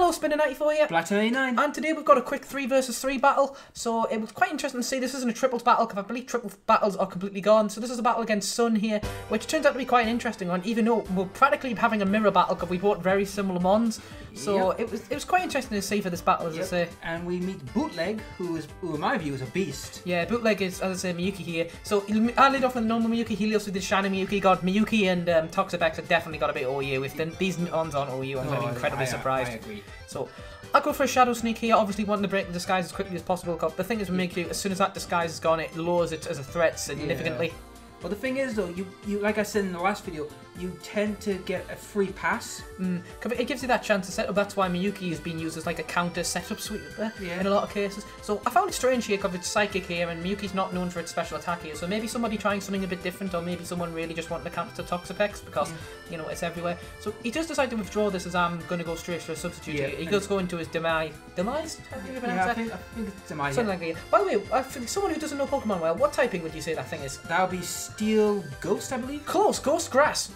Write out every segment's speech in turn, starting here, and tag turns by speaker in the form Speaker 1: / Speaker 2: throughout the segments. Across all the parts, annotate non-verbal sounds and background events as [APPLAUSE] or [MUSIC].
Speaker 1: Hello, Spinda94 here.
Speaker 2: Black 89.
Speaker 1: And today we've got a quick 3 versus 3 battle. So it was quite interesting to see this isn't a triples battle because I believe triple battles are completely gone. So this is a battle against Sun here, which turns out to be quite an interesting one, even though we're practically having a mirror battle because we bought very similar mons. So
Speaker 2: Yep.
Speaker 1: it was it was quite interesting to see for this battle, as I say.
Speaker 2: And we meet Bootleg, who is, who in my view is a beast.
Speaker 1: Yeah, bootleg is, as I say, Mimikyu here. So I lead off with normal Mimikyu, he also did Shiny Mimikyu. God, Mimikyu and um, Toxapex have definitely got a bit OU. If then these mons aren't OU, I'm going to be
Speaker 2: Oh,
Speaker 1: incredibly
Speaker 2: I- I-
Speaker 1: surprised.
Speaker 2: I agree.
Speaker 1: So I'll go for a shadow sneak here, obviously wanting to break the disguise as quickly as possible. 'cause The thing is with Mimikyu, as soon as that disguise is gone, it lowers it as a threat significantly.
Speaker 2: Well, the thing is, though, you, you like I said in the last video, you tend to get a free pass.
Speaker 1: Mm, it gives you that chance to set up. That's why Mimikyu is being used as like a counter setup sweeper
Speaker 2: Yeah.
Speaker 1: in a lot of cases. So I found it strange here because it's psychic here, and Mimikyu's not known for its special attack here. So maybe somebody trying something a bit different, or maybe someone really just wanting to counter to Toxapex because you know it's everywhere. So he does decide to withdraw this as I'm going to go straight for a substitute.
Speaker 2: Yeah.
Speaker 1: He does go into his demise. Demise? How do you pronounce
Speaker 2: Yeah, I think, I think it's my
Speaker 1: Something like that. By the way, I think someone who doesn't know Pokemon well, what typing would you say that thing is?
Speaker 2: That would be Steel Ghost, I believe.
Speaker 1: Close, ghost grass.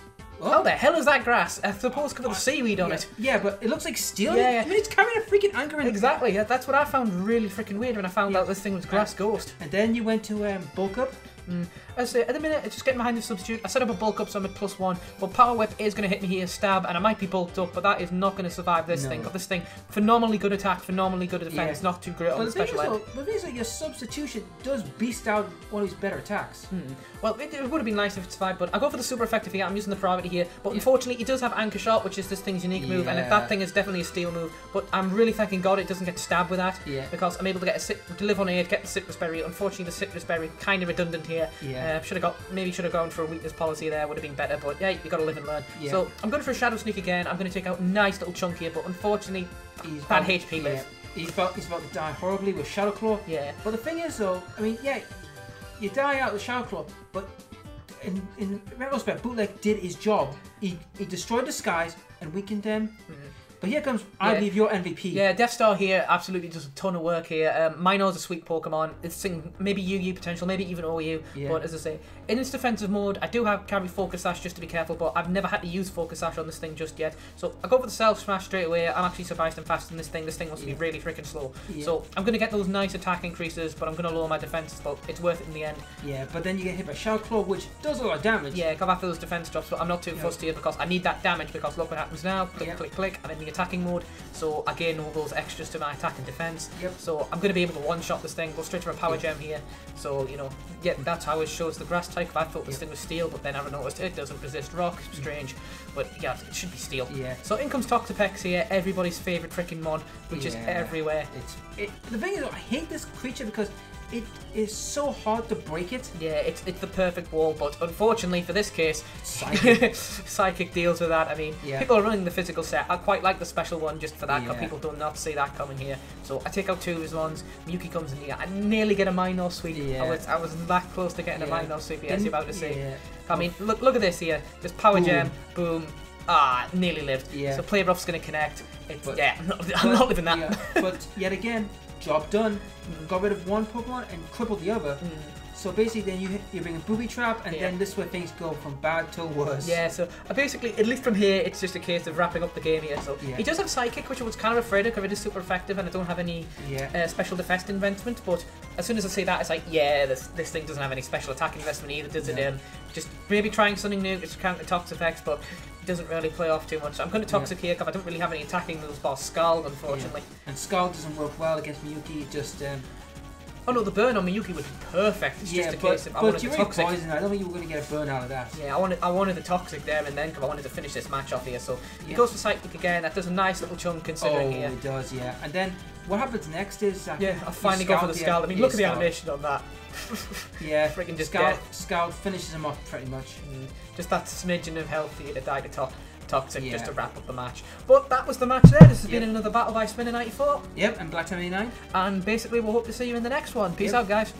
Speaker 2: Oh.
Speaker 1: How the hell is that grass? I suppose of the seaweed on
Speaker 2: yeah,
Speaker 1: it.
Speaker 2: Yeah, but it looks like steel.
Speaker 1: Yeah, yeah.
Speaker 2: I mean, it's carrying a freaking anchor in
Speaker 1: Exactly, yeah, that's what I found really freaking weird when I found
Speaker 2: Yeah.
Speaker 1: out this thing was grass ghost.
Speaker 2: And then you went to um, bulk up.
Speaker 1: Mm. I say at the minute, it's just getting behind the substitute. I set up a bulk up, so I'm at plus one. But power whip is going to hit me here, stab, and I might be bulked up, but that is not going to survive this
Speaker 2: No.
Speaker 1: thing. Got this thing phenomenally good attack, phenomenally good defense,
Speaker 2: Yeah.
Speaker 1: not too great on
Speaker 2: But
Speaker 1: the
Speaker 2: the is,
Speaker 1: special
Speaker 2: though, the thing is, your substitution does beast out one of his better attacks.
Speaker 1: Hmm. Well, it, it would have been nice if it survived, but I go for the super effective here. I'm using the priority here, but
Speaker 2: Yeah.
Speaker 1: unfortunately, he does have anchor shot, which is this thing's unique move, and if that thing is definitely a steel move. But I'm really thanking God it doesn't get stabbed with that.
Speaker 2: Yeah.
Speaker 1: Because I'm able to get a sit, to live on aid, get the Sitrus Berry. Unfortunately, the Sitrus Berry kind of redundant here.
Speaker 2: Yeah.
Speaker 1: Uh, should have got maybe should have gone for a weakness policy there. Would have been better, but yeah, you got to live and learn.
Speaker 2: Yeah.
Speaker 1: So I'm going for a shadow sneak again. I'm going to take out nice little chunk here, but unfortunately,
Speaker 2: He's
Speaker 1: Bad
Speaker 2: about-
Speaker 1: HP
Speaker 2: yeah.
Speaker 1: live.
Speaker 2: He's about, he's about to die horribly with Shadow Claw.
Speaker 1: yeah.
Speaker 2: But the thing is, though, I mean, yeah, you die out with Shadow Claw, but in, in retrospect, Bootleg did his job. He, he destroyed the skies and weakened them. But here comes, I
Speaker 1: Yeah.
Speaker 2: believe, your MVP.
Speaker 1: Yeah, Death Star here absolutely does a ton of work here. Um, Minior's a sweet Pokemon. It's sing- maybe UU potential, maybe even OU.
Speaker 2: Yeah.
Speaker 1: But as I say, in its defensive mode, I do have carry Focus Sash just to be careful, but I've never had to use Focus Sash on this thing just yet. So I go for the Shell Smash straight away. I'm actually surprised and fast in this thing. This thing must
Speaker 2: Yeah.
Speaker 1: be really freaking slow.
Speaker 2: Yeah.
Speaker 1: So I'm going to get those nice attack increases, but I'm going to lower my defenses, but it's worth it in the end.
Speaker 2: Yeah, but then you get hit by Shell Claw, which does a lot of damage.
Speaker 1: Yeah, come after those defense drops, but I'm not too
Speaker 2: Yeah.
Speaker 1: fussed here because I need that damage because look what happens now. Click, click, click. I'm in the attacking mode, so I gain all those extras to my attack and defense.
Speaker 2: Yep.
Speaker 1: So I'm going to be able to one-shot this thing, go straight for a power
Speaker 2: Yeah.
Speaker 1: gem here. So, you know, yeah, that's how it shows the grass type. I thought this
Speaker 2: Yeah.
Speaker 1: thing was steel, but then I noticed it doesn't resist rock. Mm. Strange. But yeah, it should be steel.
Speaker 2: Yeah.
Speaker 1: So in comes Toxapex here, everybody's favourite freaking mod, which is everywhere.
Speaker 2: It's it, the thing is, I hate this creature because it is so hard to break it.
Speaker 1: Yeah, it's it's the perfect wall, but unfortunately for this case,
Speaker 2: Psychic. [LAUGHS]
Speaker 1: Psychic deals with that. I mean,
Speaker 2: Yeah.
Speaker 1: people are running the physical set. I quite like the special one just for that, because
Speaker 2: Yeah.
Speaker 1: people do not see that coming here. So I take out two of his ones. Mimikyu comes in here. I nearly get a Minior sweep.
Speaker 2: Yeah.
Speaker 1: I was I was that close to getting
Speaker 2: Yeah.
Speaker 1: a Minior sweep.
Speaker 2: Then-
Speaker 1: you're about to see.
Speaker 2: Yeah.
Speaker 1: I mean, look look at this here. Just power
Speaker 2: Boom.
Speaker 1: gem, boom. Ah, nearly lived.
Speaker 2: Yeah.
Speaker 1: So play rough's gonna connect. It's,
Speaker 2: But-
Speaker 1: yeah, [LAUGHS] I'm not, I'm not living that.
Speaker 2: Yeah, but yet again, job done. Got rid of one Pokemon and crippled the other.
Speaker 1: Mm.
Speaker 2: So basically, then you hit- you bring a booby trap, and
Speaker 1: Yeah.
Speaker 2: then this is where things go from bad to worse.
Speaker 1: Yeah, so uh, basically, at least from here, it's just a case of wrapping up the game here. So
Speaker 2: Yeah.
Speaker 1: he does have Psychic, which I was kind of afraid of because it is super effective and I don't have any
Speaker 2: Yeah.
Speaker 1: uh, special defense investment. But as soon as I see that, it's like, yeah, this this thing doesn't have any special attack investment either, does it? Um, just maybe trying something new, just counter Toxapex, but it doesn't really play off too much. So I'm going to toxic here because I don't really have any attacking moves, boss Scald, unfortunately.
Speaker 2: And Scald doesn't work well against Mimikyu. It just um,
Speaker 1: Oh no, the burn on Mimikyu would be perfect. It's
Speaker 2: yeah,
Speaker 1: just a
Speaker 2: but,
Speaker 1: case of I
Speaker 2: but
Speaker 1: wanted the toxic.
Speaker 2: poison. I don't think you were going to get a burn out of that.
Speaker 1: Yeah, I wanted I wanted the toxic there and then because I wanted to finish this match off here. So he goes for psychic again. That does a nice little chunk
Speaker 2: Oh,
Speaker 1: considering here.
Speaker 2: it does, yeah. And then what happens next is uh,
Speaker 1: Yeah, I finally go for the
Speaker 2: scald.
Speaker 1: I mean,
Speaker 2: yeah,
Speaker 1: look at the animation on that. [LAUGHS]
Speaker 2: Yeah, [LAUGHS]
Speaker 1: Freaking just dead.
Speaker 2: Scald finishes him off pretty much.
Speaker 1: Mm, Just that smidgen of health for you to die to top toxic just to wrap up the match. But that was the match there. This has been another battle by Spinda 94.
Speaker 2: Yep, and Black 79.
Speaker 1: And basically, we'll hope to see you in the next one. Peace
Speaker 2: Yep.
Speaker 1: out, guys.